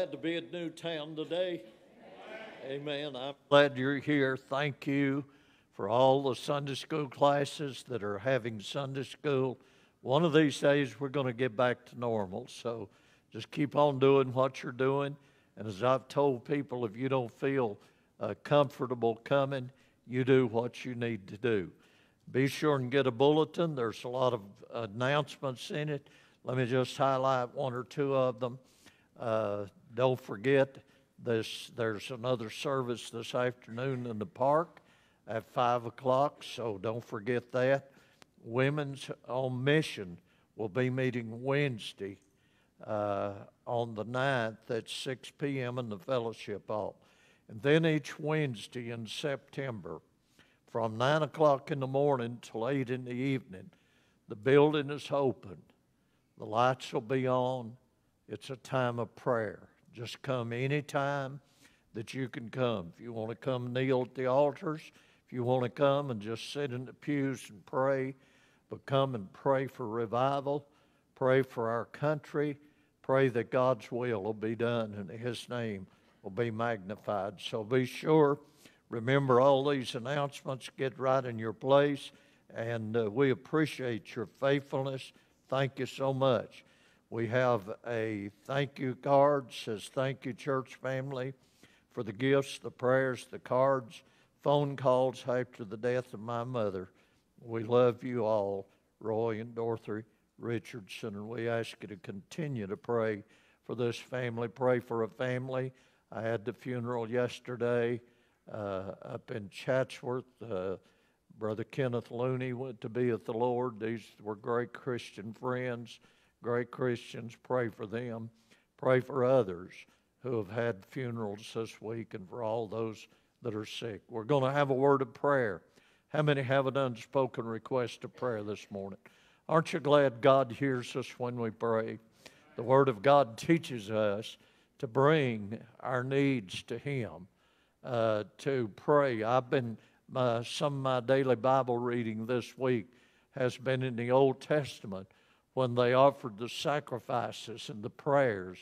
Glad to be at New Town today? Amen. I'm glad you're here. Thank you for all the Sunday school classes that are having Sunday school. One of these days, we're going to get back to normal. So just keep on doing what you're doing. And as I've told people, if you don't feel uh, comfortable coming, you do what you need to do. Be sure and get a bulletin. There's a lot of announcements in it. Let me just highlight one or two of them. Uh, don't forget this. There's another service this afternoon in the park at five o'clock, so don't forget that. Women's on Mission will be meeting Wednesday uh, on the 9th at 6 p.m. in the fellowship hall. And then each Wednesday in September, from 9 o'clock in the morning till 8 in the evening, the building is open. The lights will be on. It's a time of prayer. Just come anytime that you can come. If you want to come kneel at the altars, if you want to come and just sit in the pews and pray, but come and pray for revival, pray for our country, pray that God's will will be done and His name will be magnified. So be sure, remember all these announcements, get right in your place, and uh, we appreciate your faithfulness. Thank you so much. We have a thank you card, says thank you, church family, for the gifts, the prayers, the cards, phone calls after the death of my mother. We love you all, Roy and Dorothy Richardson, and we ask you to continue to pray for this family. Pray for a family. I had the funeral yesterday uh, up in Chatsworth. Uh, Brother Kenneth Looney went to be with the Lord. These were great Christian friends great Christians. Pray for them. Pray for others who have had funerals this week and for all those that are sick. We're going to have a word of prayer. How many have an unspoken request of prayer this morning? Aren't you glad God hears us when we pray? The Word of God teaches us to bring our needs to Him, uh, to pray. I've been, some of my daily Bible reading this week has been in the Old Testament when they offered the sacrifices and the prayers,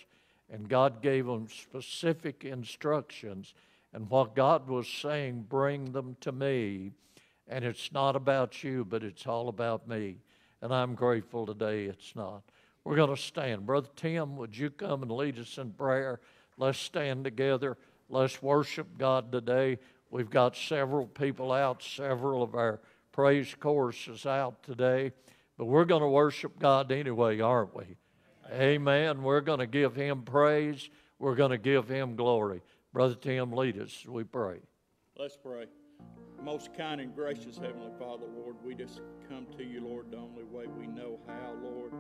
and God gave them specific instructions. And what God was saying, bring them to me. And it's not about you, but it's all about me. And I'm grateful today it's not. We're going to stand. Brother Tim, would you come and lead us in prayer? Let's stand together. Let's worship God today. We've got several people out, several of our praise choruses out today. But we're going to worship God anyway, aren't we? Amen. We're going to give Him praise. We're going to give Him glory. Brother Tim, lead us. We pray. Let's pray. Most kind and gracious Heavenly Father, Lord, we just come to you, Lord, the only way we know how, Lord,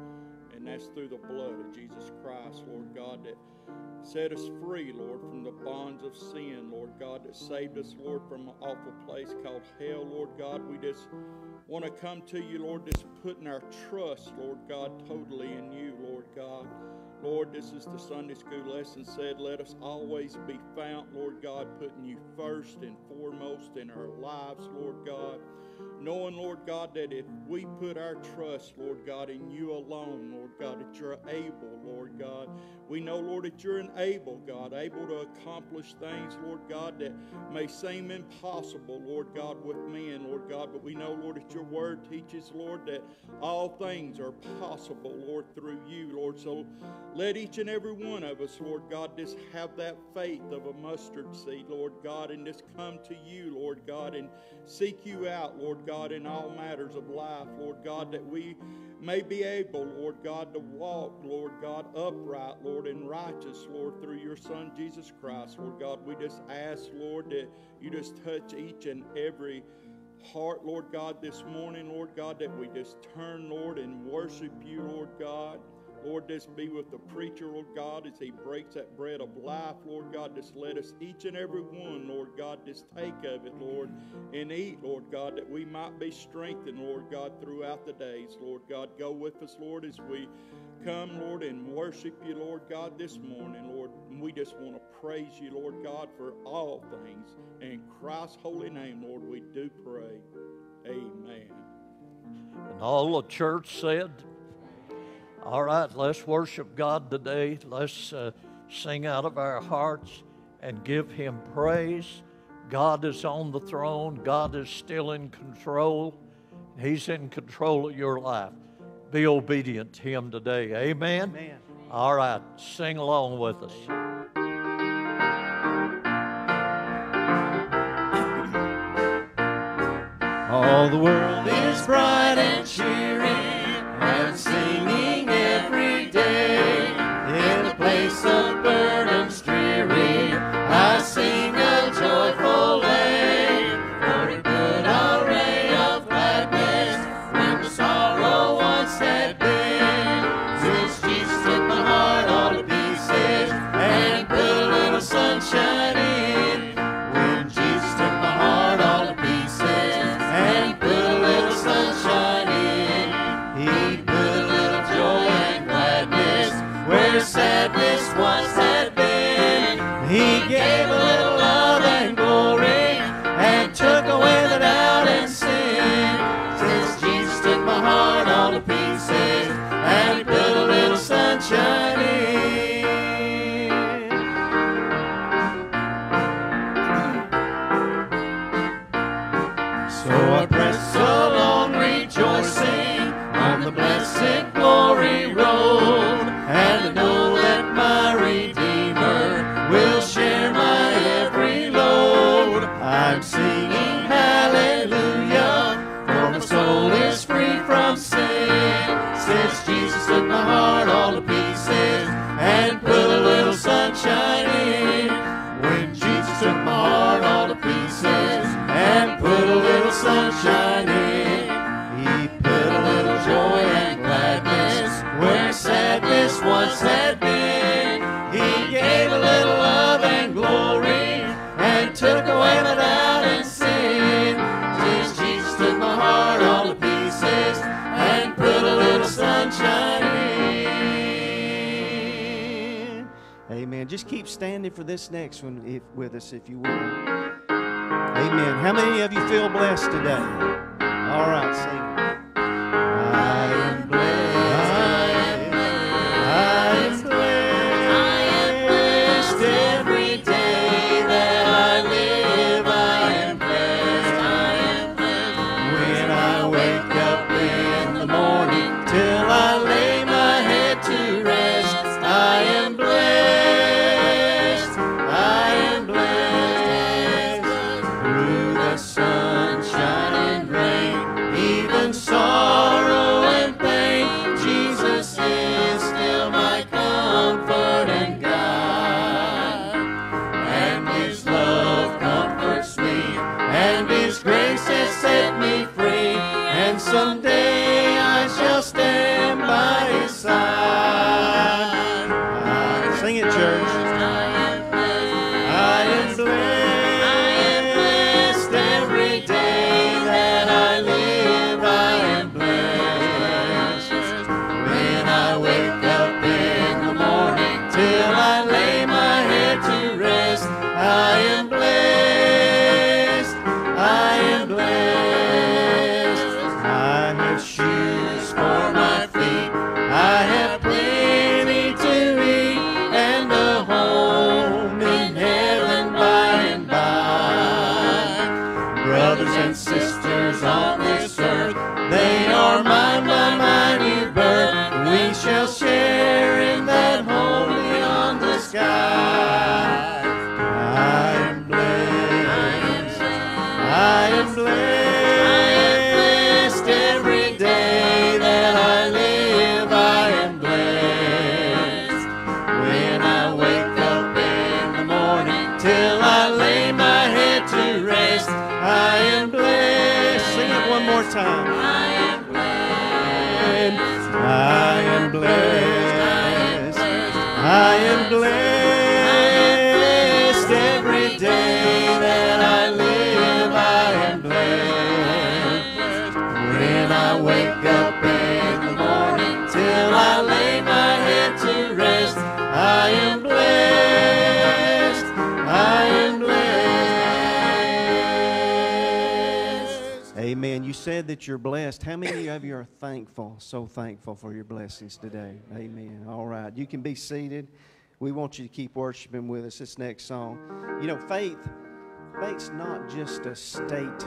and that's through the blood of Jesus Christ, Lord God, that set us free, Lord, from the bonds of sin, Lord God, that saved us, Lord, from an awful place called hell, Lord God. We just want to come to you, Lord, just putting our trust, Lord God, totally in you, Lord God. Lord, this is the Sunday school lesson said, let us always be found, Lord God, putting you first and foremost in our lives, Lord God knowing, Lord God, that if we put our trust, Lord God, in you alone, Lord God, that you're able, Lord God. We know, Lord, that you're an able God, able to accomplish things, Lord God, that may seem impossible, Lord God, with men, Lord God. But we know, Lord, that your word teaches, Lord, that all things are possible, Lord, through you, Lord. So let each and every one of us, Lord God, just have that faith of a mustard seed, Lord God, and just come to you, Lord God, and seek you out, Lord God, in all matters of life, Lord God, that we may be able, Lord God, to walk, Lord God, upright, Lord, and righteous, Lord, through your Son, Jesus Christ. Lord God, we just ask, Lord, that you just touch each and every heart, Lord God, this morning, Lord God, that we just turn, Lord, and worship you, Lord God. Lord, just be with the preacher, Lord God, as he breaks that bread of life, Lord God. Just let us, each and every one, Lord God, just take of it, Lord, and eat, Lord God, that we might be strengthened, Lord God, throughout the days, Lord God. Go with us, Lord, as we come, Lord, and worship you, Lord God, this morning, Lord. And we just want to praise you, Lord God, for all things. In Christ's holy name, Lord, we do pray. Amen. And all the church said, all right, let's worship God today. Let's uh, sing out of our hearts and give Him praise. God is on the throne, God is still in control. He's in control of your life. Be obedient to Him today. Amen. Amen. All right, sing along with us. All the world is bright and cheery Just keep standing for this next one if, with us, if you will. Amen. How many of you feel blessed today? All right, sing. More time. I am blessed. I am blessed. I am blessed said that you're blessed. How many of you are thankful, so thankful for your blessings today? Amen. All right. You can be seated. We want you to keep worshiping with us this next song. You know, faith, faith's not just a state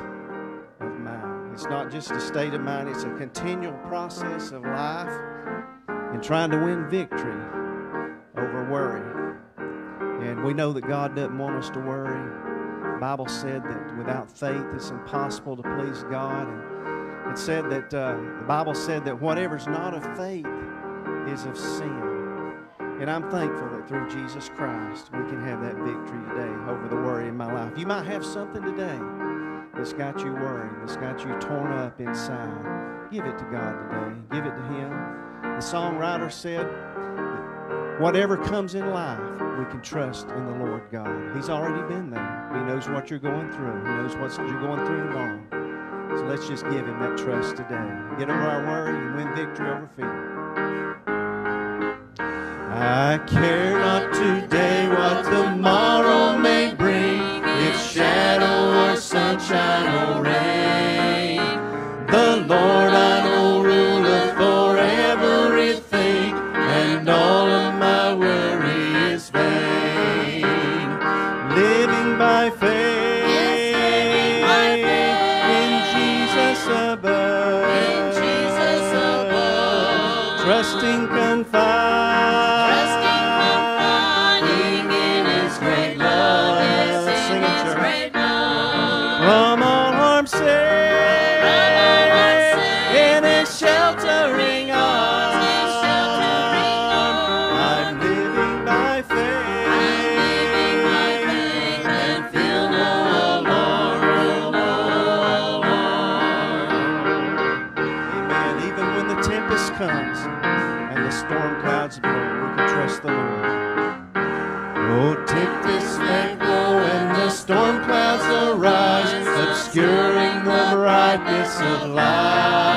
of mind. It's not just a state of mind, it's a continual process of life and trying to win victory over worry. And we know that God doesn't want us to worry. Bible said that without faith it's impossible to please God. And it said that uh, the Bible said that whatever's not of faith is of sin. And I'm thankful that through Jesus Christ we can have that victory today over the worry in my life. You might have something today that's got you worried, that's got you torn up inside. Give it to God today. Give it to Him. The songwriter said, Whatever comes in life, we can trust in the Lord God. He's already been there. He knows what you're going through. He knows what you're going through tomorrow. So let's just give Him that trust today. Get over our worry and win victory over fear. I care not today what tomorrow may bring, if shadow or sunshine or rain. The Lord of life.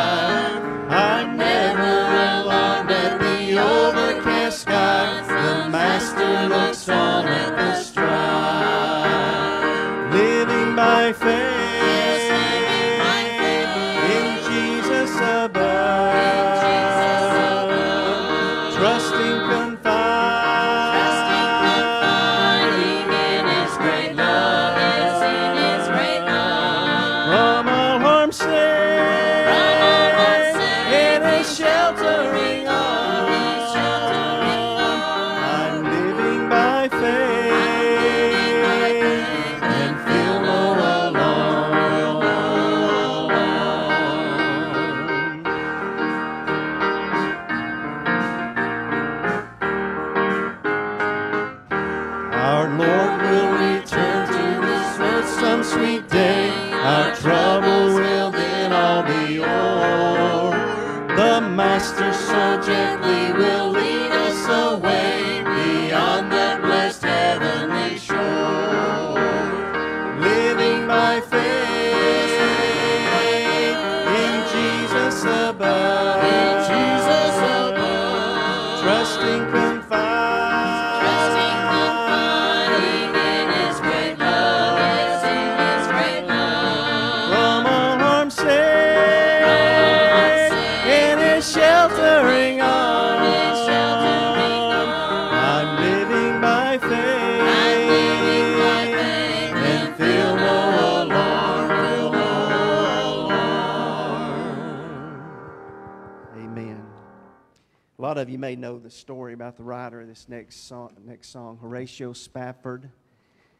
Lot of you may know the story about the writer of this next song, next song Horatio Spafford.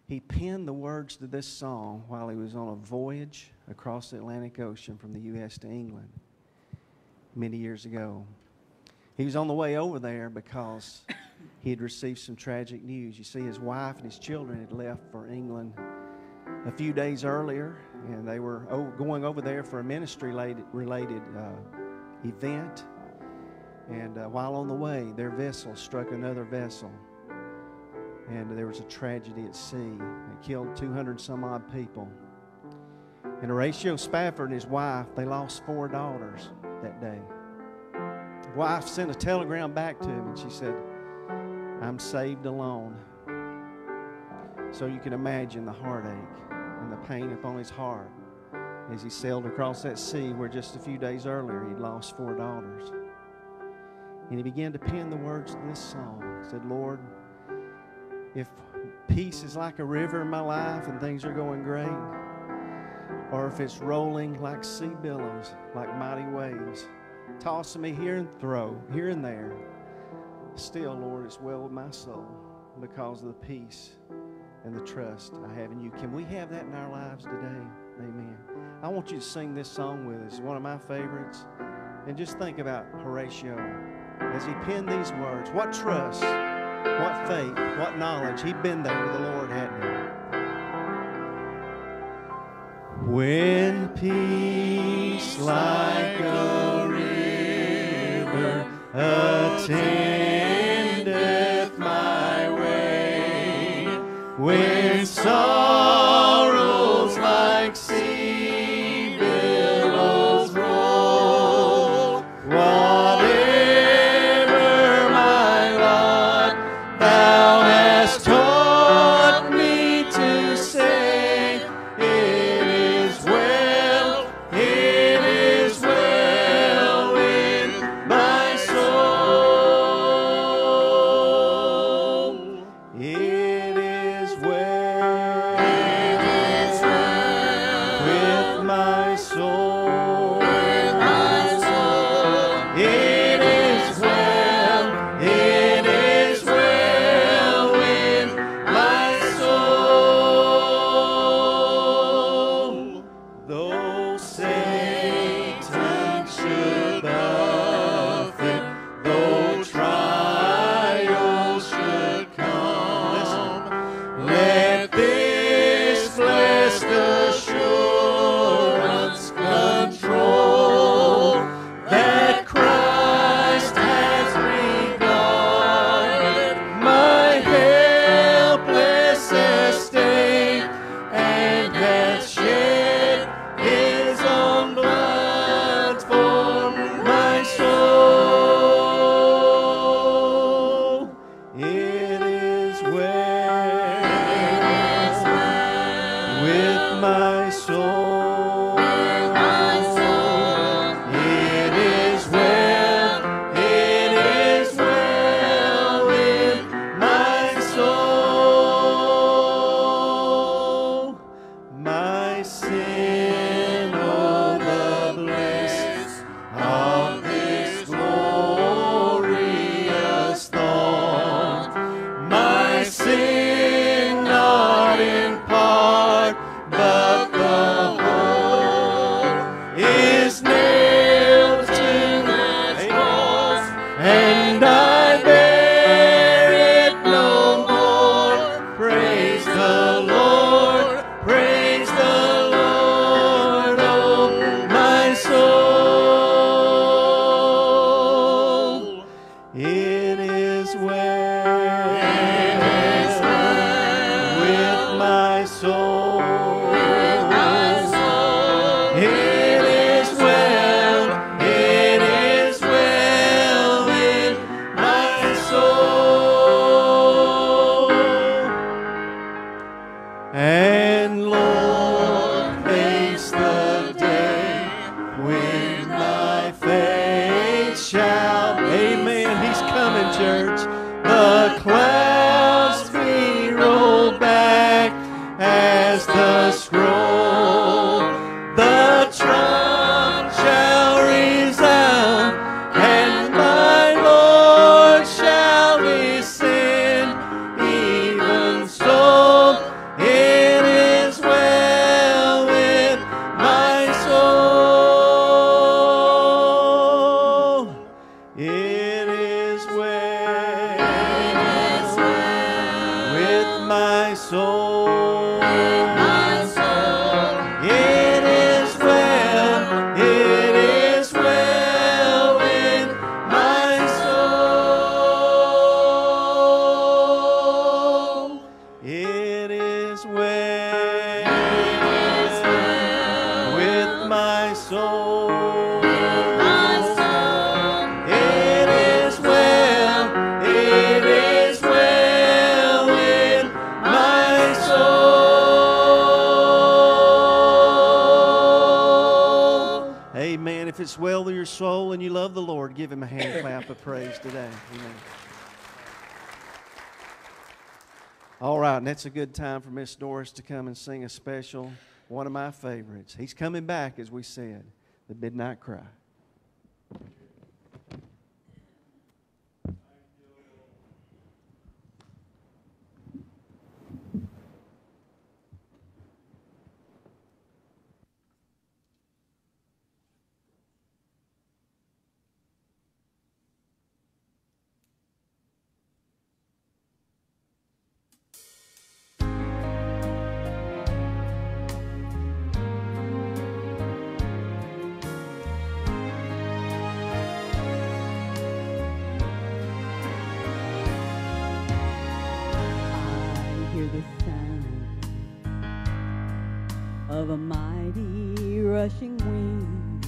He penned the words to this song while he was on a voyage across the Atlantic Ocean from the U.S. to England many years ago. He was on the way over there because he had received some tragic news. You see, his wife and his children had left for England a few days earlier, and they were going over there for a ministry related, related uh, event. And uh, while on the way, their vessel struck another vessel, and there was a tragedy at sea. It killed 200 some odd people. And Horatio Spafford and his wife, they lost four daughters that day. Wife sent a telegram back to him, and she said, I'm saved alone. So you can imagine the heartache and the pain upon his heart as he sailed across that sea where just a few days earlier he'd lost four daughters. And he began to pen the words to this song. He said, Lord, if peace is like a river in my life and things are going great, or if it's rolling like sea billows, like mighty waves, tossing me here and throw, here and there, still, Lord, it's well with my soul because of the peace and the trust I have in you. Can we have that in our lives today? Amen. I want you to sing this song with us. One of my favorites. And just think about Horatio as he penned these words. What trust, what faith, what knowledge. He'd been there with the Lord, hadn't he? When peace like a river attendeth that's a good time for Miss Doris to come and sing a special, one of my favorites. He's coming back, as we said, the Midnight Cry. of a mighty rushing wind.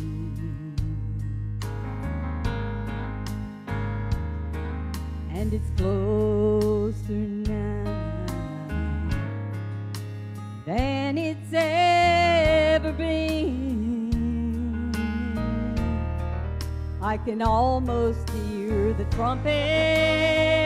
And it's closer now than it's ever been. I can almost hear the trumpet.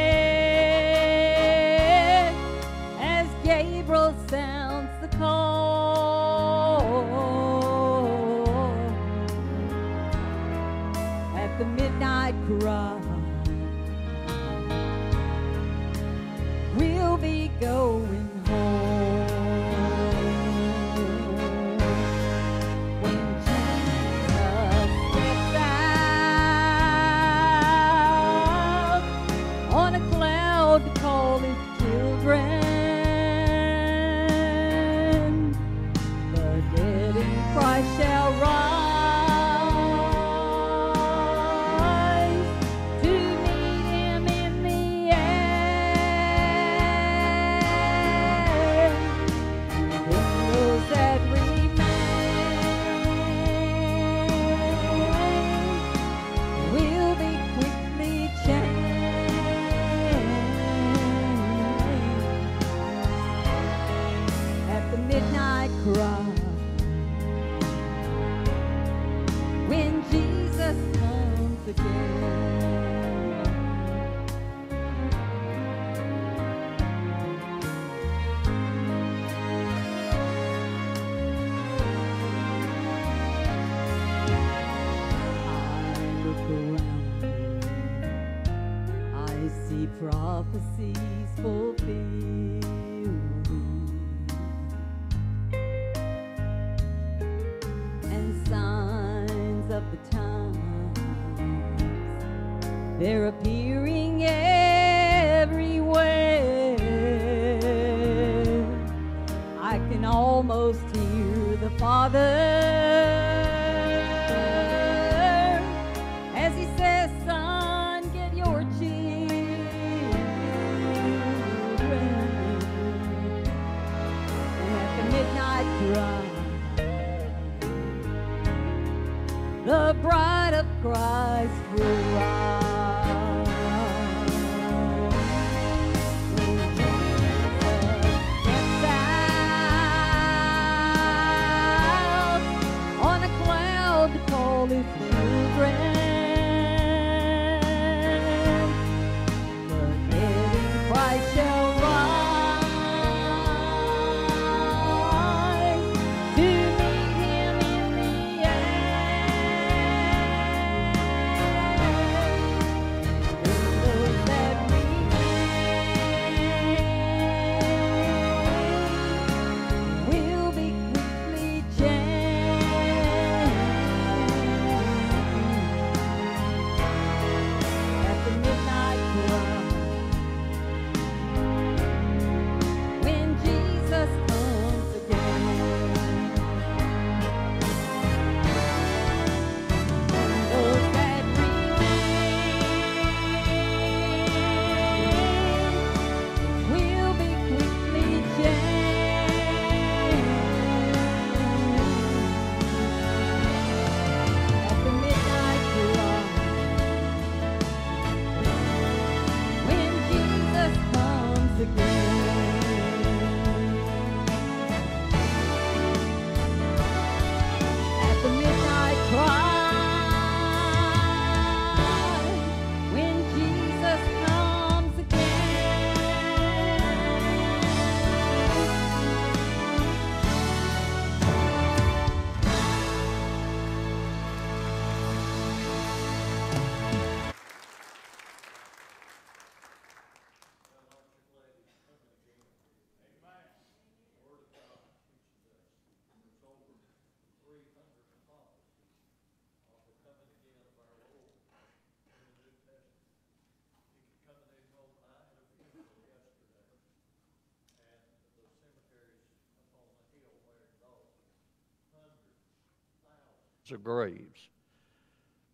Of graves.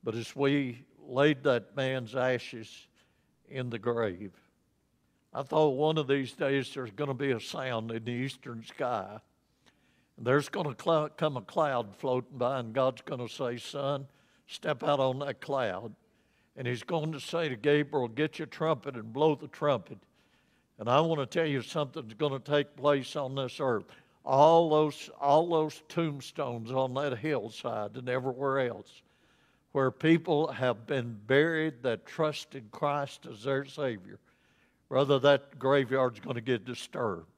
But as we laid that man's ashes in the grave, I thought one of these days there's going to be a sound in the eastern sky. And there's going to clou- come a cloud floating by, and God's going to say, Son, step out on that cloud. And He's going to say to Gabriel, Get your trumpet and blow the trumpet. And I want to tell you something's going to take place on this earth. All those, all those tombstones on that hillside and everywhere else, where people have been buried that trusted Christ as their Savior, brother, that graveyard's going to get disturbed.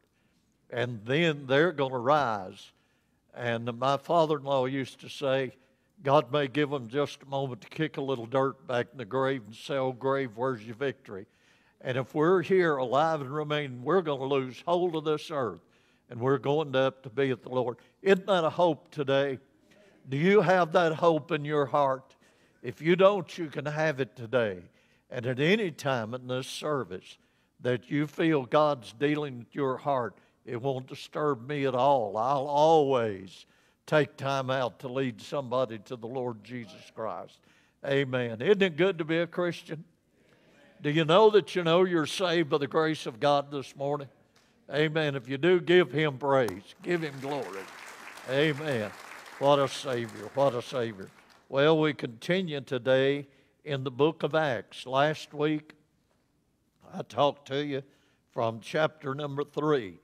And then they're going to rise. And my father in law used to say, God may give them just a moment to kick a little dirt back in the grave and say, Oh, grave, where's your victory? And if we're here alive and remaining, we're going to lose hold of this earth and we're going up to be with the Lord. Isn't that a hope today? Do you have that hope in your heart? If you don't, you can have it today. And at any time in this service that you feel God's dealing with your heart, it won't disturb me at all. I'll always take time out to lead somebody to the Lord Jesus Christ. Amen. Isn't it good to be a Christian? Do you know that you know you're saved by the grace of God this morning? Amen. If you do, give Him praise, give Him glory. Amen. What a Savior. What a Savior. Well, we continue today in the book of Acts. Last week, I talked to you from chapter number three,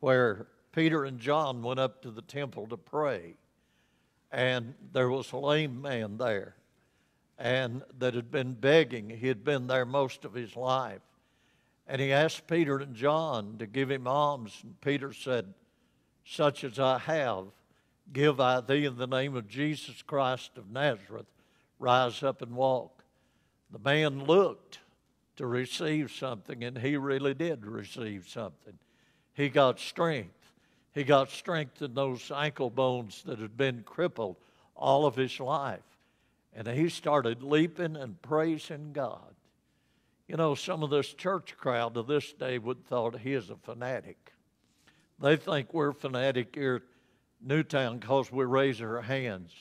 where Peter and John went up to the temple to pray, and there was a lame man there, and that had been begging. He had been there most of his life. And he asked Peter and John to give him alms, and Peter said, Such as I have, give I thee in the name of Jesus Christ of Nazareth. Rise up and walk. The man looked to receive something, and he really did receive something. He got strength. He got strength in those ankle bones that had been crippled all of his life. And he started leaping and praising God. You know, some of this church crowd of this day would thought he is a fanatic. They think we're fanatic here at New Town because we raise our hands,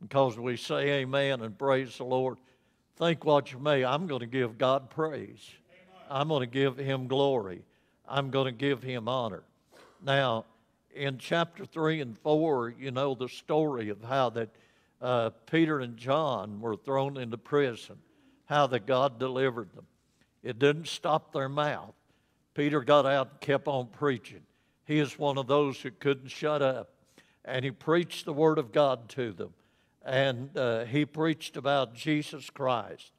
and because we say amen and praise the Lord. Think what you may. I'm going to give God praise. I'm going to give him glory. I'm going to give him honor. Now, in chapter 3 and 4, you know the story of how that uh, Peter and John were thrown into prison, how that God delivered them. It didn't stop their mouth. Peter got out and kept on preaching. He is one of those who couldn't shut up. And he preached the Word of God to them. And uh, he preached about Jesus Christ.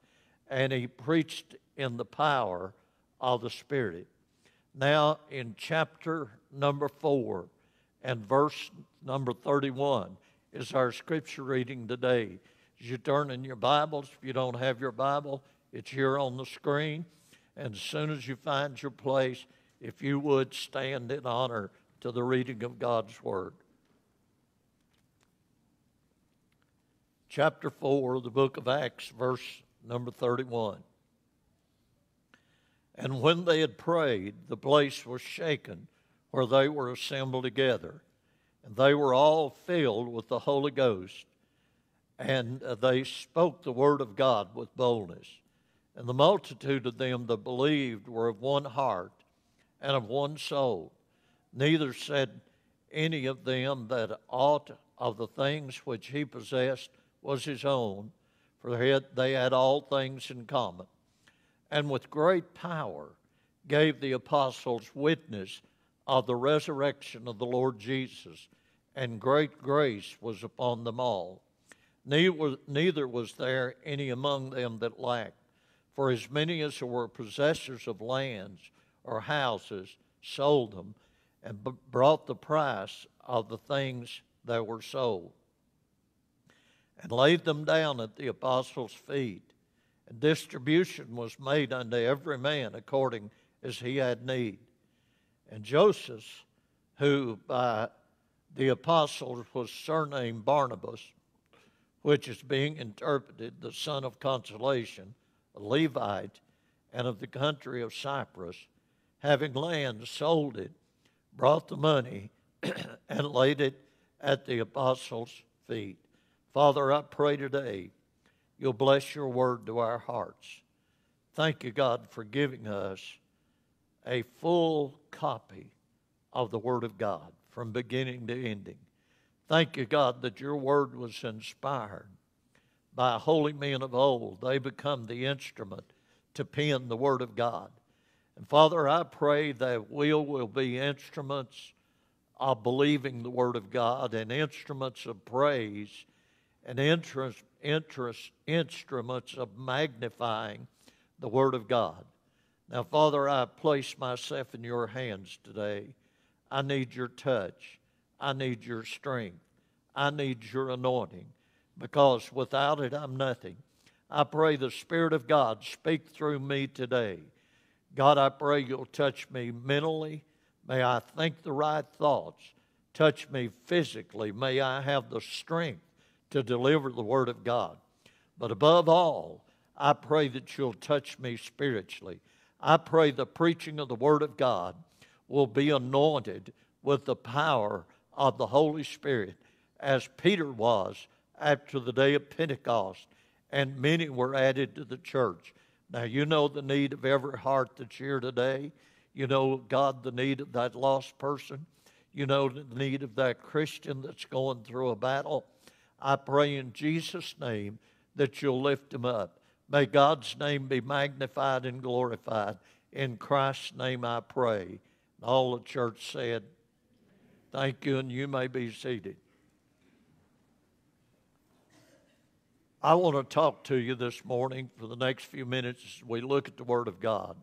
And he preached in the power of the Spirit. Now, in chapter number 4, and verse number 31 is our scripture reading today. As you turn in your Bibles, if you don't have your Bible, it's here on the screen. And as soon as you find your place, if you would stand in honor to the reading of God's Word. Chapter 4 of the book of Acts, verse number 31. And when they had prayed, the place was shaken where they were assembled together. And they were all filled with the Holy Ghost, and they spoke the word of God with boldness. And the multitude of them that believed were of one heart and of one soul. Neither said any of them that aught of the things which he possessed was his own, for they had all things in common. And with great power gave the apostles witness of the resurrection of the Lord Jesus, and great grace was upon them all. Neither was there any among them that lacked, for as many as were possessors of lands or houses sold them and brought the price of the things that were sold and laid them down at the apostles' feet. And distribution was made unto every man according as he had need. And Joseph, who by the apostles was surnamed Barnabas, which is being interpreted the son of consolation, a Levite, and of the country of Cyprus, having land, sold it, brought the money, and laid it at the apostles' feet. Father, I pray today you'll bless your word to our hearts. Thank you, God, for giving us a full copy of the Word of God from beginning to ending. Thank you, God, that your Word was inspired by holy men of old. They become the instrument to pen the Word of God. And Father, I pray that we will be instruments of believing the Word of God and instruments of praise and interest, interest, instruments of magnifying the Word of God. Now, Father, I place myself in your hands today. I need your touch. I need your strength. I need your anointing because without it, I'm nothing. I pray the Spirit of God speak through me today. God, I pray you'll touch me mentally. May I think the right thoughts. Touch me physically. May I have the strength to deliver the Word of God. But above all, I pray that you'll touch me spiritually. I pray the preaching of the Word of God will be anointed with the power of the Holy Spirit, as Peter was after the day of Pentecost, and many were added to the church. Now, you know the need of every heart that's here today. You know, God, the need of that lost person. You know the need of that Christian that's going through a battle. I pray in Jesus' name that you'll lift him up. May God's name be magnified and glorified. In Christ's name I pray. And all the church said, Thank you, and you may be seated. I want to talk to you this morning for the next few minutes as we look at the Word of God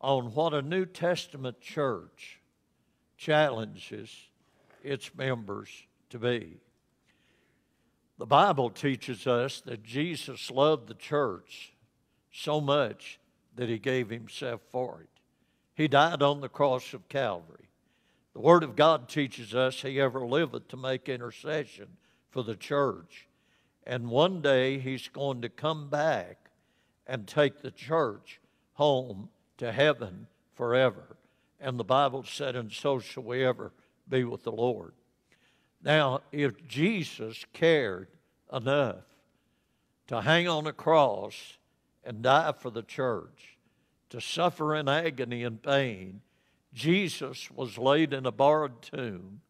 on what a New Testament church challenges its members to be. The Bible teaches us that Jesus loved the church so much that he gave himself for it. He died on the cross of Calvary. The Word of God teaches us he ever liveth to make intercession for the church. And one day he's going to come back and take the church home to heaven forever. And the Bible said, and so shall we ever be with the Lord. Now, if Jesus cared enough to hang on a cross and die for the church, to suffer in agony and pain, Jesus was laid in a borrowed tomb,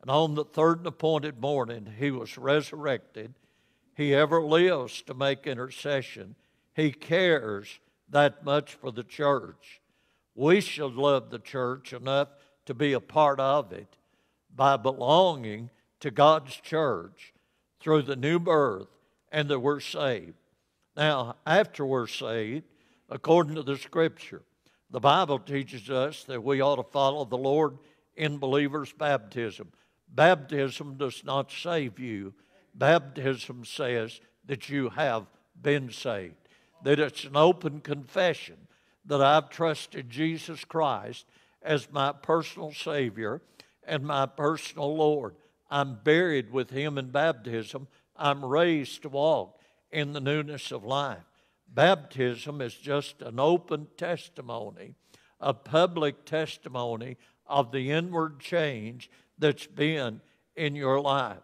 and on the third and appointed morning he was resurrected. He ever lives to make intercession. He cares that much for the church. We should love the church enough to be a part of it by belonging to God's church through the new birth and that we're saved. Now, after we're saved, according to the scripture, the Bible teaches us that we ought to follow the Lord in believers' baptism. Baptism does not save you, baptism says that you have been saved, that it's an open confession that I've trusted Jesus Christ as my personal Savior and my personal Lord. I'm buried with Him in baptism. I'm raised to walk in the newness of life. Baptism is just an open testimony, a public testimony of the inward change that's been in your life.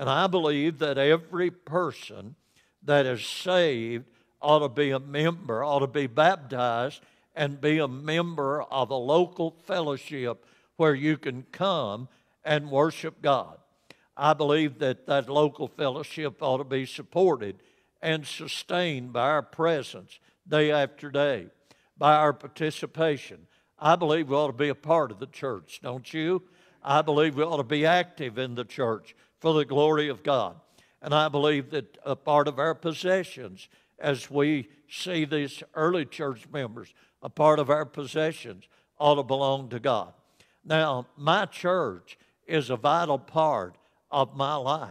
And I believe that every person that is saved ought to be a member, ought to be baptized, and be a member of a local fellowship where you can come and worship God. I believe that that local fellowship ought to be supported and sustained by our presence day after day, by our participation. I believe we ought to be a part of the church, don't you? I believe we ought to be active in the church for the glory of God. And I believe that a part of our possessions, as we see these early church members, a part of our possessions ought to belong to God. Now, my church is a vital part of my life.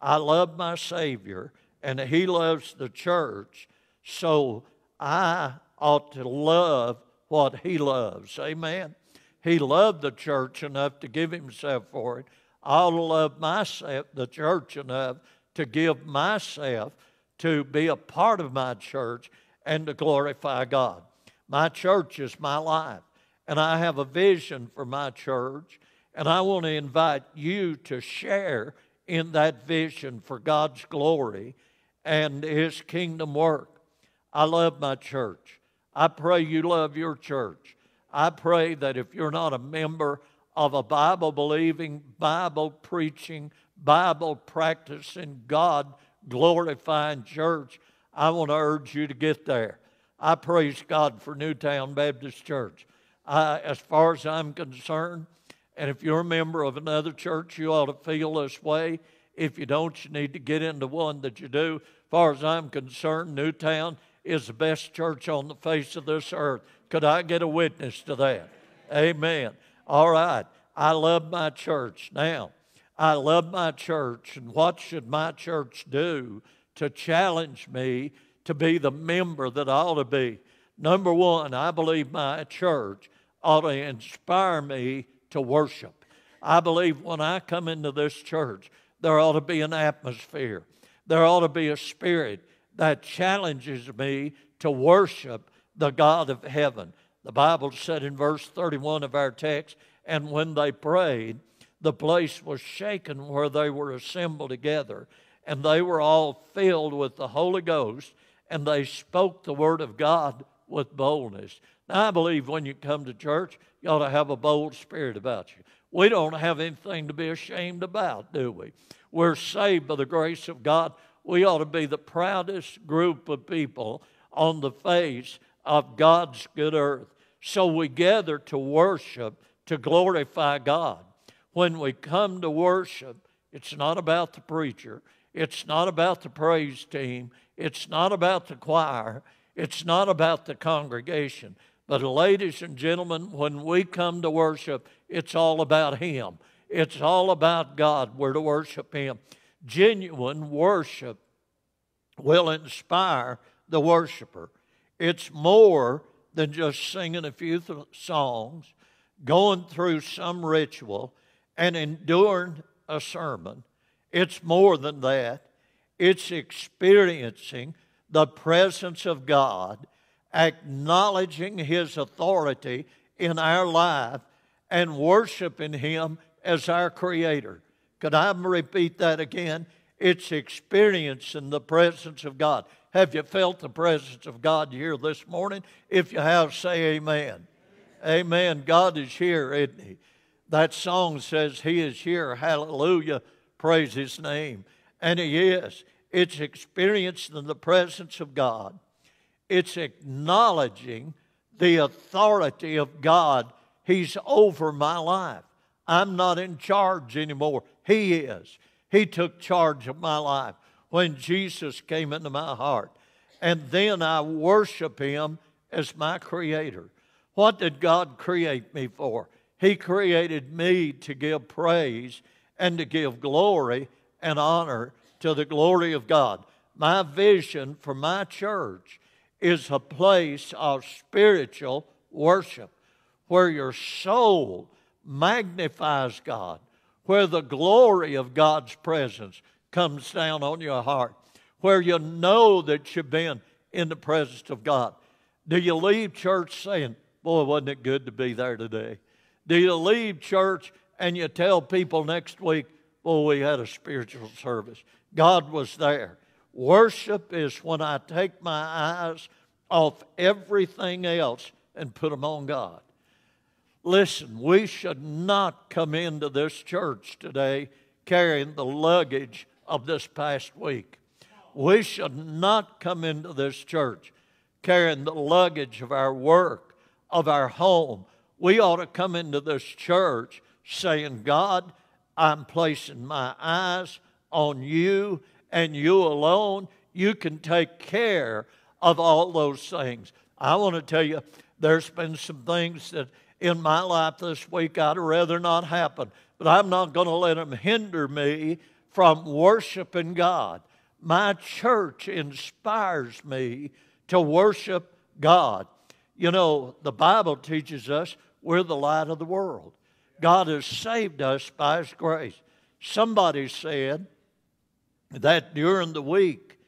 I love my Savior, and He loves the church, so I ought to love what He loves. Amen. He loved the church enough to give Himself for it. I love myself, the church enough to give myself to be a part of my church and to glorify God. My church is my life, and I have a vision for my church, and I want to invite you to share in that vision for God's glory and His kingdom work. I love my church. I pray you love your church. I pray that if you're not a member of a Bible believing, Bible preaching, Bible practicing, God glorifying church, I want to urge you to get there. I praise God for New Town Baptist Church. I, as far as I'm concerned, and if you're a member of another church, you ought to feel this way. If you don't, you need to get into one that you do. As far as I'm concerned, New Town is the best church on the face of this earth. Could I get a witness to that? Amen. All right. I love my church. Now, I love my church, and what should my church do to challenge me to be the member that I ought to be? Number one, I believe my church ought to inspire me to worship. I believe when I come into this church, there ought to be an atmosphere, there ought to be a spirit that challenges me to worship the God of heaven. The Bible said in verse 31 of our text, and when they prayed, the place was shaken where they were assembled together, and they were all filled with the Holy Ghost, and they spoke the word of God with boldness. Now, I believe when you come to church, you ought to have a bold spirit about you. We don't have anything to be ashamed about, do we? We're saved by the grace of God. We ought to be the proudest group of people on the face of God's good earth. So we gather to worship, to glorify God. When we come to worship, it's not about the preacher, it's not about the praise team, it's not about the choir, it's not about the congregation. But, ladies and gentlemen, when we come to worship, it's all about Him. It's all about God. We're to worship Him. Genuine worship will inspire the worshiper. It's more than just singing a few th- songs, going through some ritual, and enduring a sermon. It's more than that. It's experiencing the presence of God, acknowledging His authority in our life, and worshiping Him as our Creator. Could I repeat that again? It's experiencing the presence of God. Have you felt the presence of God here this morning? If you have, say amen. Amen. God is here, isn't He? That song says He is here. Hallelujah. Praise His name. And He is. It's experiencing the presence of God. It's acknowledging the authority of God. He's over my life. I'm not in charge anymore. He is. He took charge of my life when Jesus came into my heart. And then I worship Him as my Creator. What did God create me for? He created me to give praise and to give glory and honor to the glory of God. My vision for my church is a place of spiritual worship where your soul magnifies God, where the glory of God's presence comes down on your heart, where you know that you've been in the presence of God. Do you leave church saying, Boy, wasn't it good to be there today? Do you leave church and you tell people next week, Boy, we had a spiritual service? God was there. Worship is when I take my eyes off everything else and put them on God. Listen, we should not come into this church today carrying the luggage of this past week. We should not come into this church carrying the luggage of our work, of our home. We ought to come into this church saying, God, I'm placing my eyes on you and you alone. You can take care of all those things. I want to tell you, there's been some things that in my life this week I'd rather not happen, but I'm not going to let them hinder me from worshiping God. My church inspires me to worship God. You know, the Bible teaches us we're the light of the world. God has saved us by His grace. Somebody said that during the week,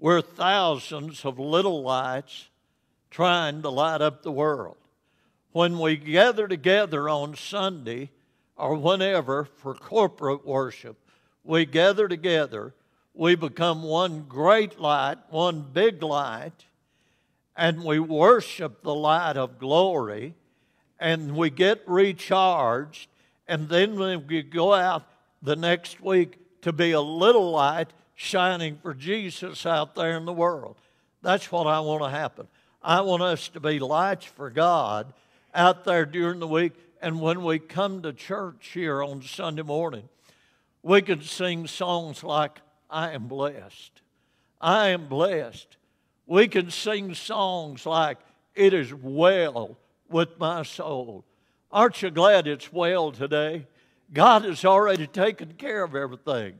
we're thousands of little lights trying to light up the world. When we gather together on Sunday or whenever for corporate worship, we gather together, we become one great light, one big light, and we worship the light of glory, and we get recharged, and then we go out the next week to be a little light shining for Jesus out there in the world. That's what I want to happen. I want us to be lights for God out there during the week. And when we come to church here on Sunday morning, we can sing songs like, I am blessed. I am blessed. We can sing songs like, It is well with my soul. Aren't you glad it's well today? God has already taken care of everything.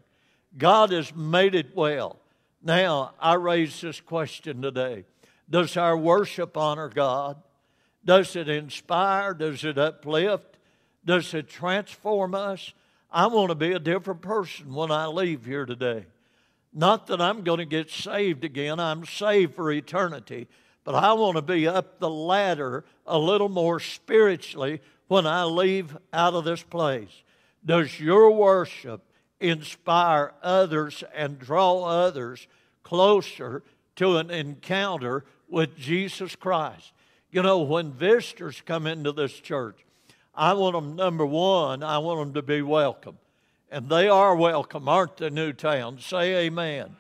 God has made it well. Now, I raise this question today Does our worship honor God? Does it inspire? Does it uplift? Does it transform us? I want to be a different person when I leave here today. Not that I'm going to get saved again, I'm saved for eternity, but I want to be up the ladder a little more spiritually when I leave out of this place. Does your worship inspire others and draw others closer to an encounter with Jesus Christ? You know, when visitors come into this church, I want them, number one, I want them to be welcome. And they are welcome, aren't they, New Town? Say amen.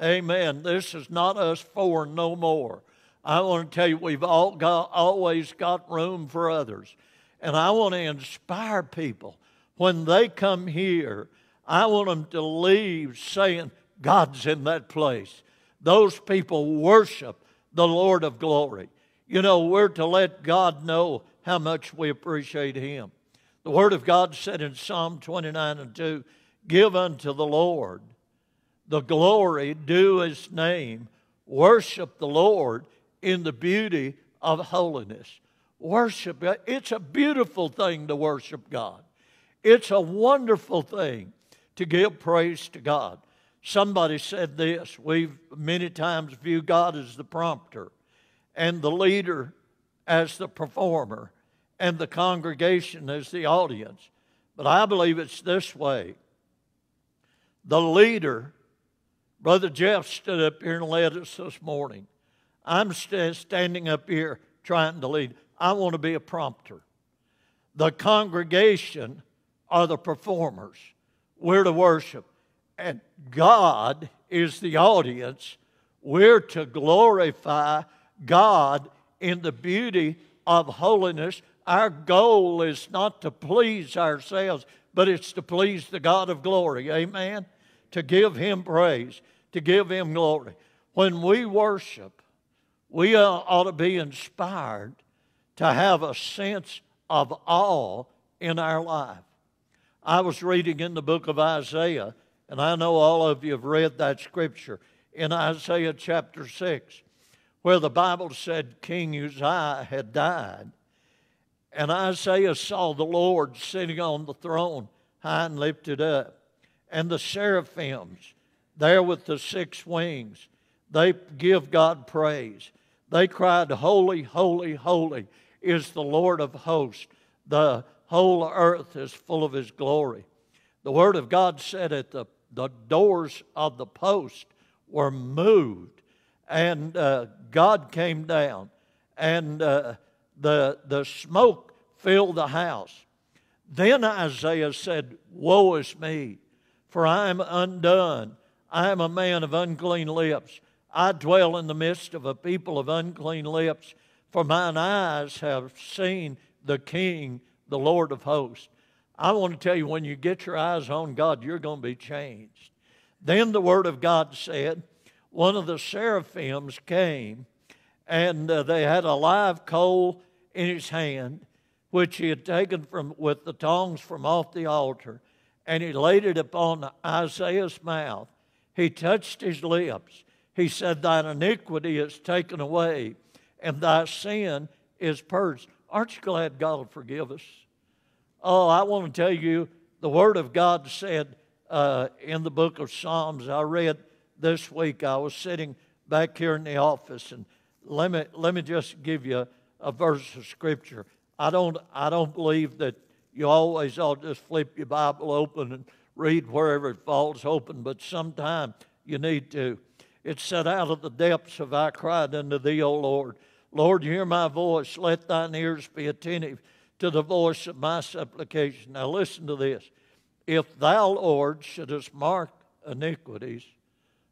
Amen. This is not us four no more. I want to tell you, we've all got, always got room for others. And I want to inspire people. When they come here, I want them to leave saying, God's in that place. Those people worship the Lord of glory. You know, we're to let God know how much we appreciate Him. The Word of God said in Psalm 29 and 2 Give unto the Lord the glory due His name, worship the Lord in the beauty of holiness. Worship, it's a beautiful thing to worship God. It's a wonderful thing to give praise to God. Somebody said this we've many times viewed God as the prompter and the leader as the performer and the congregation as the audience. But I believe it's this way the leader, Brother Jeff stood up here and led us this morning. I'm st- standing up here trying to lead. I want to be a prompter. The congregation are the performers. We're to worship. And God is the audience. We're to glorify God in the beauty of holiness our goal is not to please ourselves, but it's to please the God of glory. Amen? To give Him praise, to give Him glory. When we worship, we uh, ought to be inspired to have a sense of awe in our life. I was reading in the book of Isaiah, and I know all of you have read that scripture in Isaiah chapter 6, where the Bible said King Uzziah had died and Isaiah saw the Lord sitting on the throne, high and lifted up. And the seraphims, there with the six wings, they give God praise. They cried, Holy, holy, holy is the Lord of hosts. The whole earth is full of his glory. The word of God said that the, the doors of the post were moved, and uh, God came down, and uh, the, the smoke filled the house. Then Isaiah said, Woe is me, for I am undone. I am a man of unclean lips. I dwell in the midst of a people of unclean lips, for mine eyes have seen the King, the Lord of hosts. I want to tell you, when you get your eyes on God, you're going to be changed. Then the Word of God said, one of the seraphims came, and uh, they had a live coal in his hand, which he had taken from with the tongs from off the altar, and he laid it upon Isaiah's mouth. He touched his lips. He said, Thine iniquity is taken away, and thy sin is purged. Aren't you glad God forgive us? Oh, I want to tell you, the Word of God said uh, in the book of Psalms, I read this week, I was sitting back here in the office, and let me, let me just give you a verse of scripture. I don't, I don't believe that you always ought to just flip your Bible open and read wherever it falls open, but sometime you need to. It said, Out of the depths have I cried unto thee, O Lord. Lord, hear my voice. Let thine ears be attentive to the voice of my supplication. Now listen to this. If thou, Lord, shouldest mark iniquities,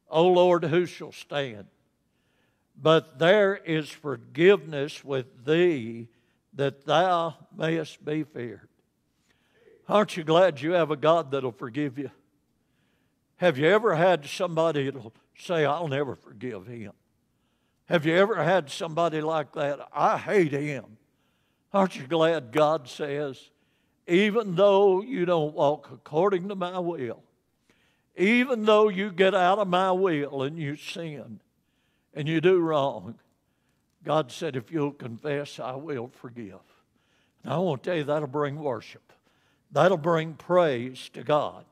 O Lord, who shall stand? but there is forgiveness with thee that thou mayest be feared. Aren't you glad you have a God that'll forgive you? Have you ever had somebody that'll say, I'll never forgive him? Have you ever had somebody like that? I hate him. Aren't you glad God says, even though you don't walk according to my will, even though you get out of my will and you sin and you do wrong, God said, if you'll confess, I will forgive. Now, I want to tell you that'll bring worship, that'll bring praise to God.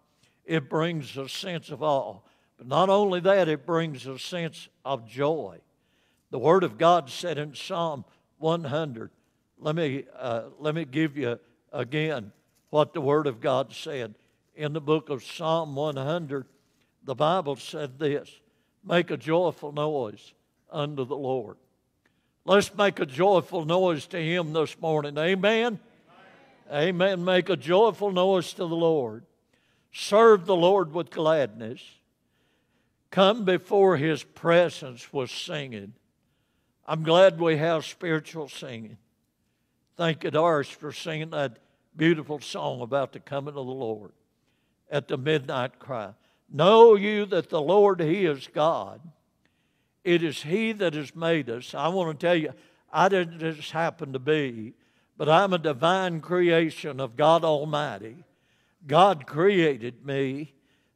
It brings a sense of awe. But not only that, it brings a sense of joy. The Word of God said in Psalm 100, let me, uh, let me give you again what the Word of God said. In the book of Psalm 100, the Bible said this Make a joyful noise unto the Lord. Let's make a joyful noise to Him this morning. Amen. Amen. Amen. Make a joyful noise to the Lord. Serve the Lord with gladness. Come before His presence with singing. I'm glad we have spiritual singing. Thank you, Doris, for singing that beautiful song about the coming of the Lord at the midnight cry. Know you that the Lord, He is God. It is He that has made us. I want to tell you, I didn't just happen to be, but I'm a divine creation of God Almighty. God created me.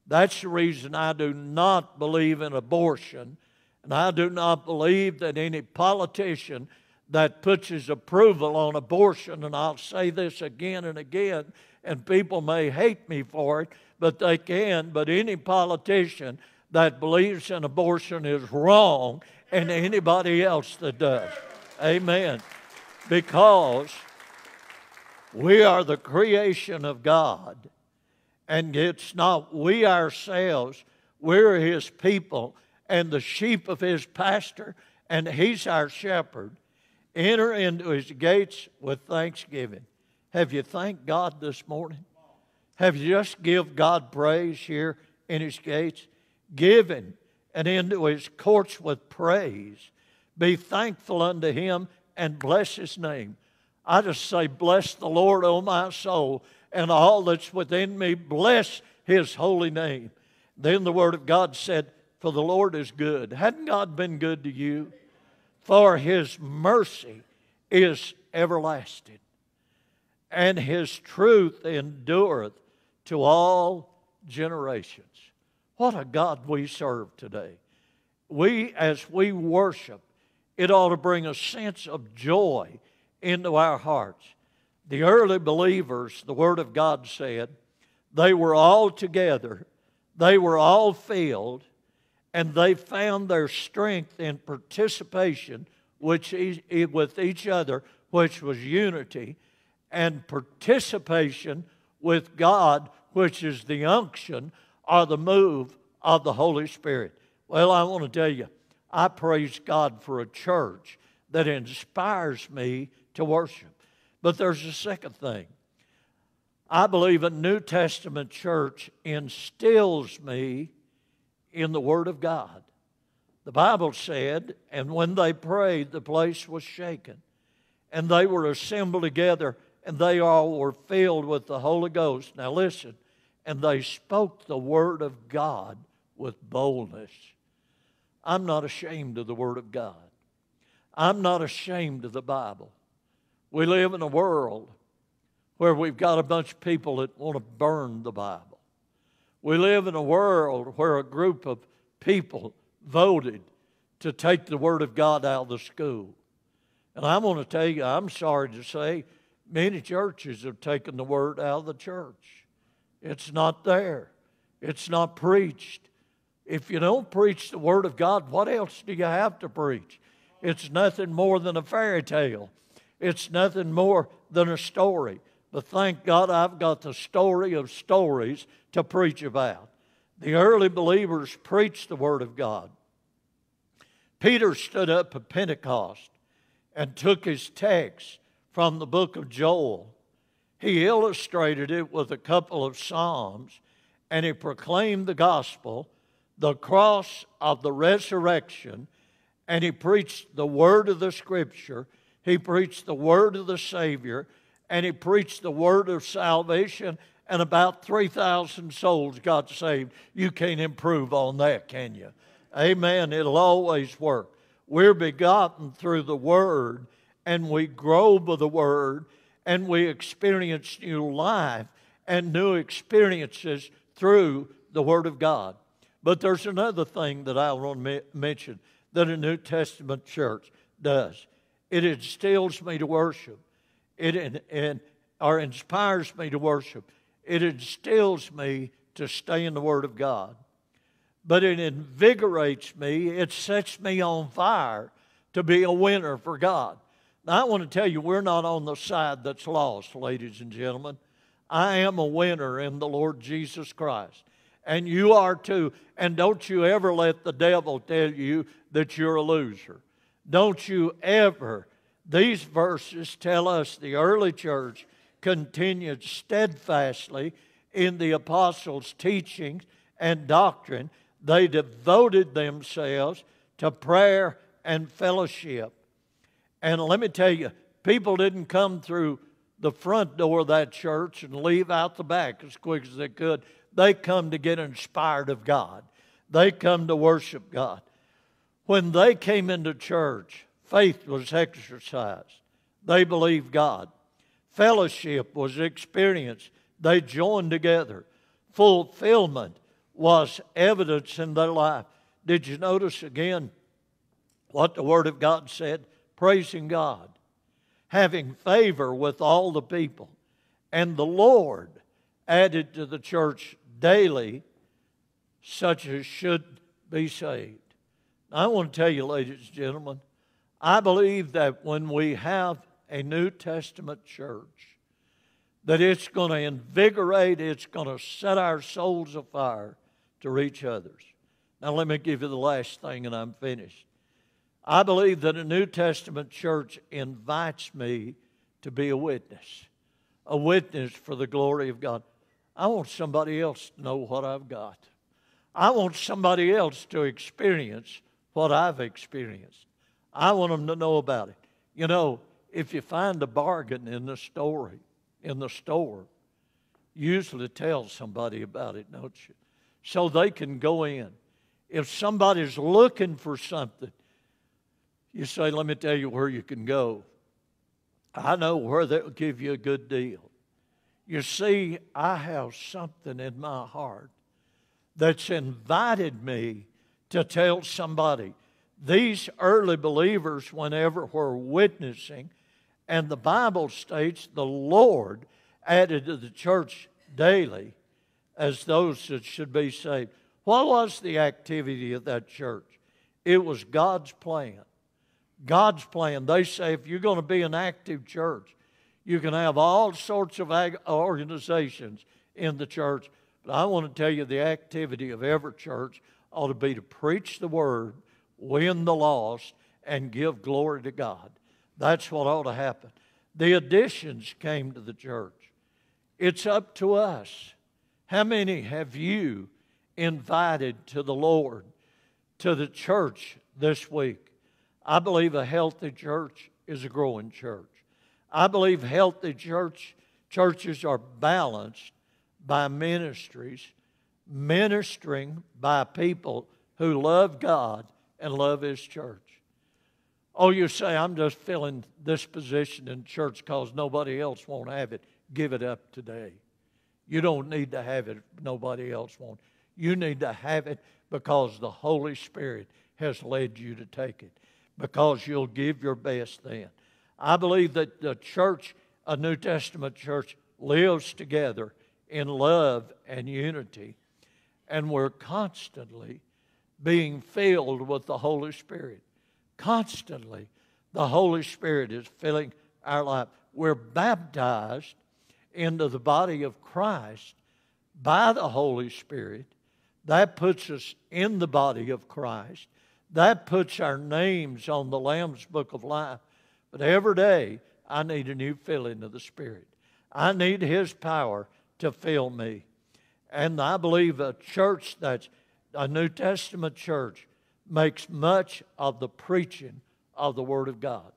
That's the reason I do not believe in abortion. And I do not believe that any politician that puts his approval on abortion, and I'll say this again and again, and people may hate me for it, but they can. But any politician that believes in abortion is wrong, and anybody else that does. Amen. Because we are the creation of God, and it's not we ourselves, we're His people and the sheep of His pasture, and He's our shepherd. Enter into His gates with thanksgiving. Have you thanked God this morning? Have you just give God praise here in His gates? Giving and into His courts with praise. Be thankful unto Him and bless His name. I just say, Bless the Lord, O my soul, and all that's within me. Bless His holy name. Then the Word of God said, For the Lord is good. Hadn't God been good to you? For His mercy is everlasting, and His truth endureth to all generations. What a God we serve today. We, as we worship, it ought to bring a sense of joy into our hearts. The early believers, the Word of God said, they were all together, they were all filled, and they found their strength in participation which, with each other, which was unity, and participation with God, which is the unction or the move of the Holy Spirit. Well, I want to tell you, I praise God for a church that inspires me to worship. But there's a second thing. I believe a New Testament church instills me in the Word of God. The Bible said, and when they prayed, the place was shaken. And they were assembled together, and they all were filled with the Holy Ghost. Now listen, and they spoke the Word of God with boldness. I'm not ashamed of the Word of God. I'm not ashamed of the Bible. We live in a world where we've got a bunch of people that want to burn the Bible. We live in a world where a group of people voted to take the Word of God out of the school. And I'm going to tell you, I'm sorry to say, many churches have taken the Word out of the church. It's not there, it's not preached. If you don't preach the Word of God, what else do you have to preach? It's nothing more than a fairy tale. It's nothing more than a story. But thank God I've got the story of stories to preach about. The early believers preached the Word of God. Peter stood up at Pentecost and took his text from the book of Joel. He illustrated it with a couple of Psalms and he proclaimed the gospel, the cross of the resurrection, and he preached the word of the Scripture, he preached the word of the Savior, and he preached the word of salvation, and about 3,000 souls got saved. You can't improve on that, can you? Amen. It'll always work. We're begotten through the word, and we grow by the word, and we experience new life and new experiences through the Word of God. But there's another thing that I want to mention that a New Testament church does it instills me to worship, it in, in, or inspires me to worship, it instills me to stay in the Word of God. But it invigorates me, it sets me on fire to be a winner for God. Now, I want to tell you, we're not on the side that's lost, ladies and gentlemen. I am a winner in the Lord Jesus Christ. And you are too. And don't you ever let the devil tell you that you're a loser. Don't you ever. These verses tell us the early church continued steadfastly in the apostles' teachings and doctrine. They devoted themselves to prayer and fellowship. And let me tell you, people didn't come through the front door of that church and leave out the back as quick as they could. They come to get inspired of God. They come to worship God. When they came into church, faith was exercised. They believed God. Fellowship was experienced. They joined together. Fulfillment was evidence in their life. Did you notice again what the Word of God said? Praising God, having favor with all the people. And the Lord added to the church daily such as should be saved. I want to tell you, ladies and gentlemen, I believe that when we have a New Testament church, that it's going to invigorate, it's going to set our souls afire to reach others. Now, let me give you the last thing, and I'm finished. I believe that a New Testament church invites me to be a witness, a witness for the glory of God. I want somebody else to know what I've got. I want somebody else to experience what I've experienced. I want them to know about it. You know, if you find a bargain in the story, in the store, usually tell somebody about it, don't you? So they can go in. If somebody's looking for something, you say, let me tell you where you can go. I know where they'll give you a good deal. You see, I have something in my heart that's invited me to tell somebody. These early believers, whenever were witnessing, and the Bible states the Lord added to the church daily as those that should be saved. What was the activity of that church? It was God's plan. God's plan. They say if you're going to be an active church, you can have all sorts of organizations in the church. But I want to tell you the activity of every church ought to be to preach the word, win the lost, and give glory to God. That's what ought to happen. The additions came to the church. It's up to us. How many have you invited to the Lord, to the church this week? I believe a healthy church is a growing church. I believe healthy church churches are balanced by ministries, ministering by people who love God and love His church. Oh, you say, I'm just filling this position in church because nobody else won't have it. Give it up today. You don't need to have it nobody else won't. You need to have it because the Holy Spirit has led you to take it because you'll give your best then. I believe that the church, a New Testament church, lives together in love and unity, and we're constantly being filled with the Holy Spirit. Constantly, the Holy Spirit is filling our life. We're baptized into the body of Christ by the Holy Spirit. That puts us in the body of Christ. That puts our names on the Lamb's Book of Life. But every day, I need a new filling of the Spirit. I need His power to fill me. And I believe a church that's a New Testament church makes much of the preaching of the Word of God.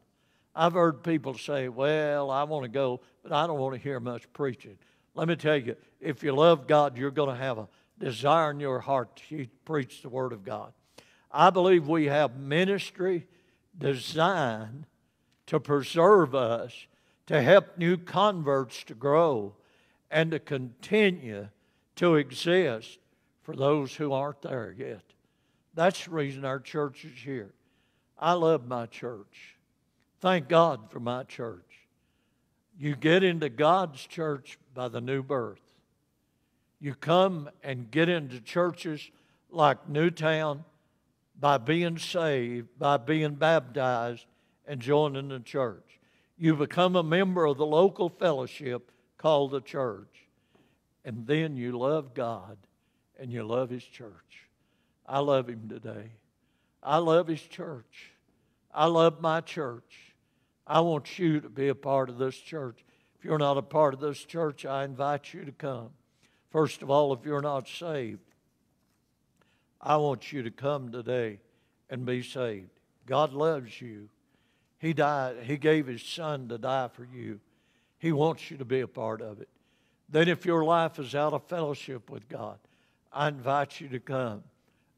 I've heard people say, Well, I want to go, but I don't want to hear much preaching. Let me tell you, if you love God, you're going to have a desire in your heart to preach the Word of God. I believe we have ministry designed to preserve us, to help new converts to grow, and to continue to exist for those who aren't there yet. That's the reason our church is here. I love my church. Thank God for my church. You get into God's church by the new birth. You come and get into churches like New Town by being saved, by being baptized, and joining the church. You become a member of the local fellowship called the church. And then you love God and you love His church. I love Him today. I love His church. I love my church. I want you to be a part of this church. If you're not a part of this church, I invite you to come. First of all, if you're not saved, I want you to come today and be saved. God loves you. He died, He gave His Son to die for you. He wants you to be a part of it. Then, if your life is out of fellowship with God, I invite you to come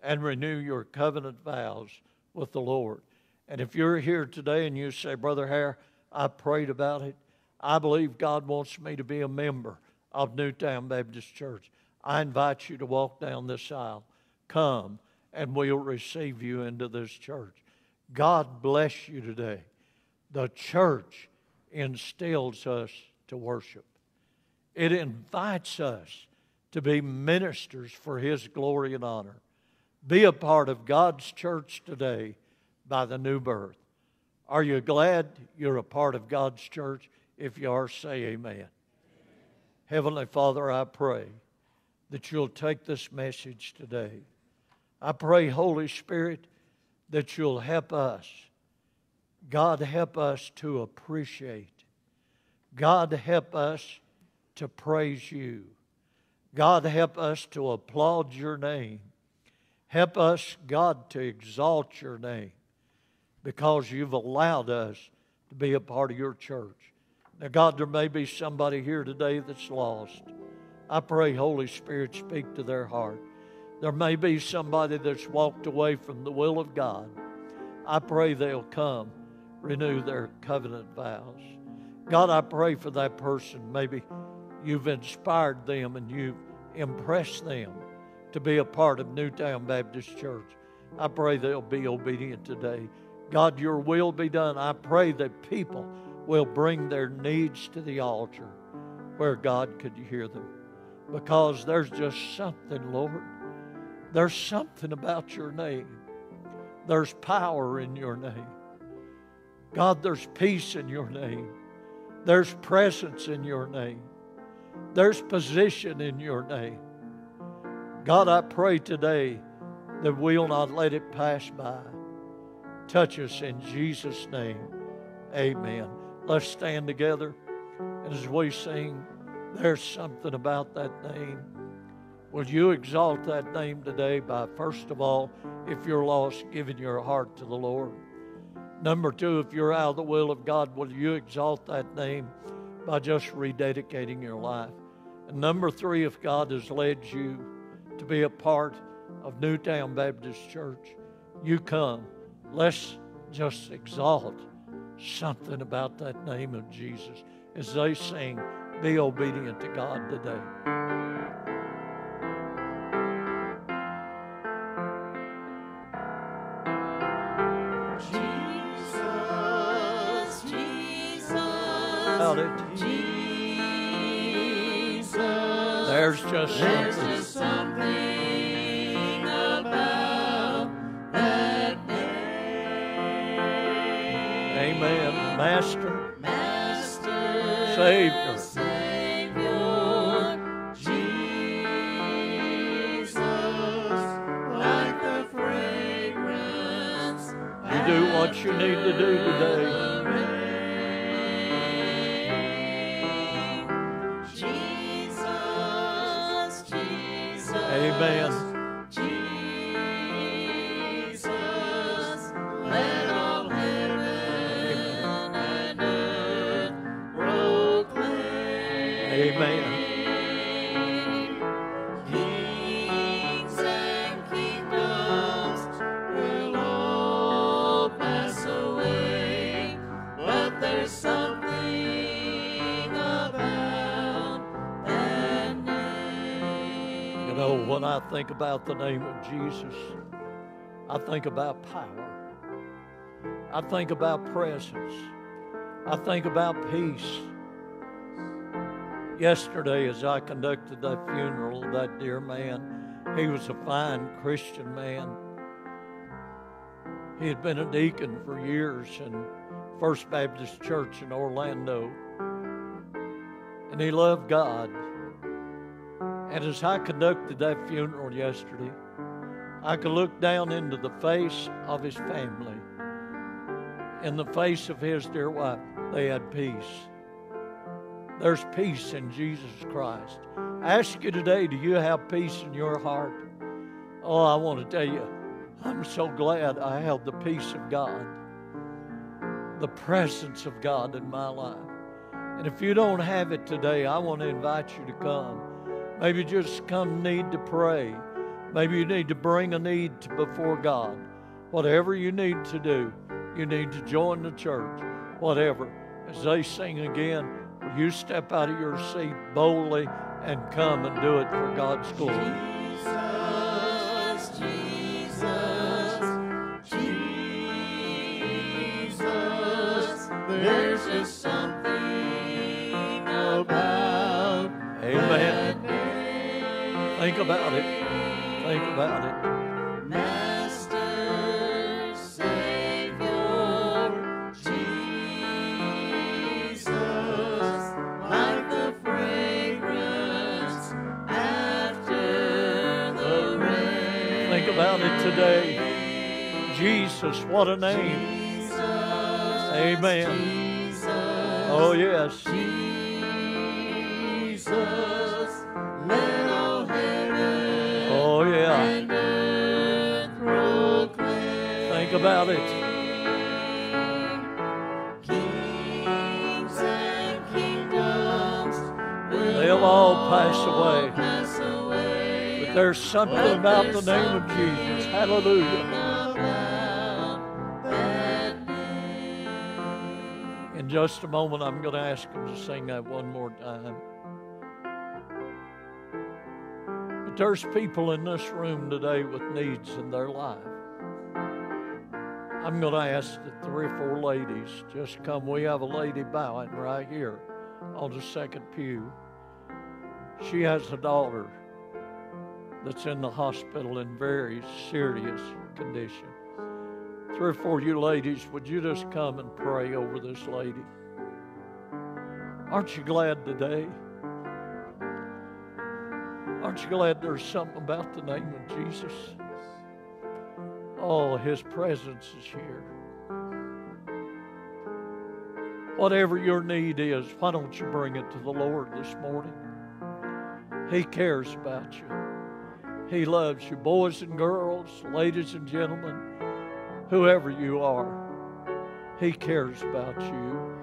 and renew your covenant vows with the Lord. And if you're here today and you say, Brother Hare, I prayed about it, I believe God wants me to be a member of New Town Baptist Church. I invite you to walk down this aisle. Come, and we'll receive you into this church. God bless you today. The church instills us to worship, it invites us to be ministers for His glory and honor. Be a part of God's church today by the new birth. Are you glad you're a part of God's church? If you are, say amen. Heavenly Father, I pray that you'll take this message today. I pray, Holy Spirit, that you'll help us. God, help us to appreciate. God, help us to praise you. God, help us to applaud your name. Help us, God, to exalt your name because you've allowed us to be a part of your church. Now, God, there may be somebody here today that's lost. I pray, Holy Spirit, speak to their heart. There may be somebody that's walked away from the will of God. I pray they'll come, renew their covenant vows. God, I pray for that person. Maybe you've inspired them and you've impressed them to be a part of New Town Baptist Church. I pray they'll be obedient today. God, your will be done. I pray that people will bring their needs to the altar where God could hear them. Because there's just something, Lord. There's something about your name. There's power in your name. God, there's peace in your name. There's presence in your name. There's position in your name. God, I pray today that we'll not let it pass by. Touch us in Jesus' name. Amen. Let's stand together. And as we sing, there's something about that name. Will you exalt that name today by, first of all, if you're lost, giving your heart to the Lord? Number two, if you're out of the will of God, will you exalt that name by just rededicating your life? And number three, if God has led you to be a part of New Town Baptist Church, you come. Let's just exalt something about that name of Jesus as they sing, Be obedient to God today. About the name of Jesus, I think about power. I think about presence. I think about peace. Yesterday, as I conducted that funeral of that dear man, he was a fine Christian man. He had been a deacon for years in First Baptist Church in Orlando. And he loved God. And as I conducted that funeral yesterday, I could look down into the face of his family, in the face of his dear wife. They had peace. There's peace in Jesus Christ. I ask you today, do you have peace in your heart? Oh, I want to tell you, I'm so glad I have the peace of God, the presence of God in my life. And if you don't have it today, I want to invite you to come. Maybe you just come need to pray. Maybe you need to bring a need before God. Whatever you need to do, you need to join the church. Whatever. As they sing again, you step out of your seat boldly and come and do it for God's glory? Think about it. Think about it. Master, Savior, Jesus, like the fragrance after the rain. Think about it today. Jesus, what a name. Jesus, Amen. Jesus, Oh, yes. Jesus, about it. Kings and kingdoms will They'll all pass away. But there's something about the name of Jesus. Hallelujah. About that name. In just a moment, I'm going to ask them to sing that one more time. But there's people in this room today with needs in their life. I'm going to ask the three or four ladies just come. We have a lady bowing right here on the second pew. She has a daughter that's in the hospital in very serious condition. Three or four of you ladies, would you just come and pray over this lady? Aren't you glad today? Aren't you glad there's something about the name of Jesus? Oh, His presence is here. Whatever your need is, why don't you bring it to the Lord this morning? He cares about you. He loves you, boys and girls, ladies and gentlemen, whoever you are. He cares about you.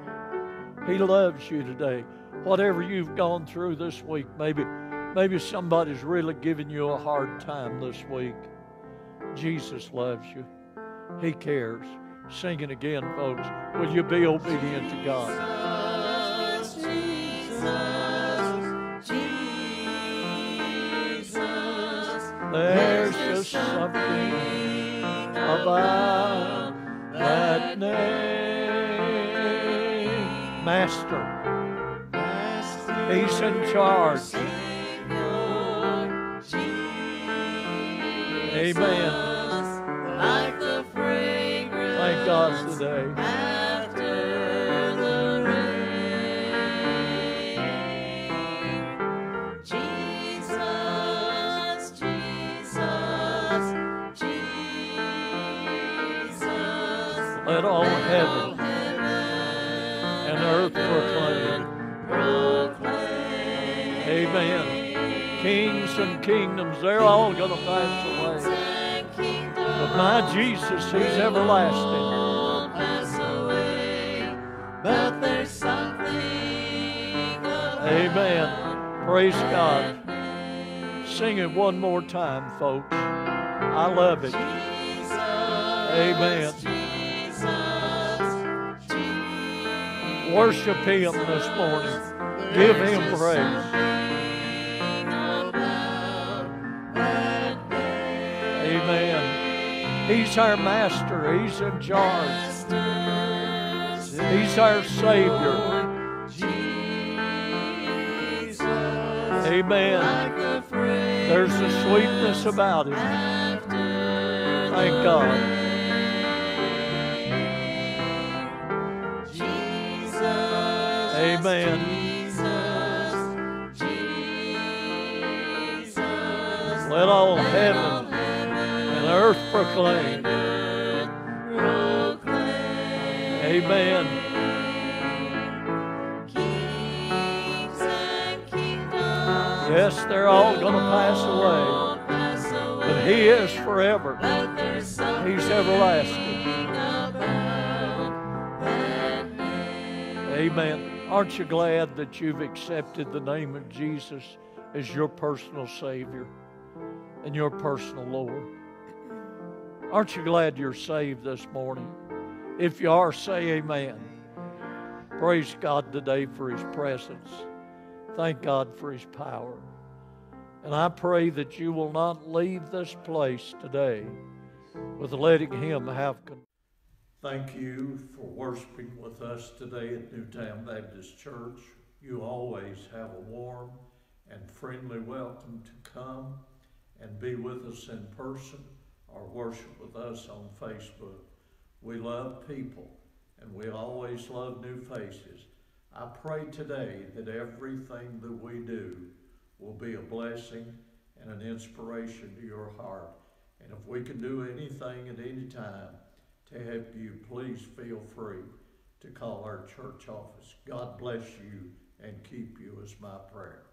He loves you today. Whatever you've gone through this week, maybe maybe somebody's really giving you a hard time this week. Jesus loves you. He cares. Sing it again, folks. Will you be obedient to God? Jesus, Jesus, There's just something about that name. Master, He's in charge. Amen. Like the fragrance Thank God today. after the rain. Jesus, Jesus, Jesus. Let all heaven heaven kingdoms, they're all going to pass away. But my Jesus, He's everlasting. all pass away, but there's something. Amen. Praise God. Sing it one more time, folks. I love it. Amen. Worship Him this morning. Give Him praise. He's our master. He's in charge. He's our Savior. Amen. There's a sweetness about Him. Thank God. Amen. Let all heaven and earth proclaim. Amen. Yes, they're all going to pass away, but He is forever. He's everlasting. Amen. Aren't you glad that you've accepted the name of Jesus as your personal Savior and your personal Lord? Aren't you glad you're saved this morning? If you are, say amen. Praise God today for His presence. Thank God for His power. And I pray that you will not leave this place today with letting Him have control. Thank you for worshiping with us today at New Town Baptist Church. You always have a warm and friendly welcome to come and be with us in person or worship with us on Facebook. We love people and we always love new faces. I pray today that everything that we do will be a blessing and an inspiration to your heart. And if we can do anything at any time to help you, please feel free to call our church office. God bless you and keep you is my prayer.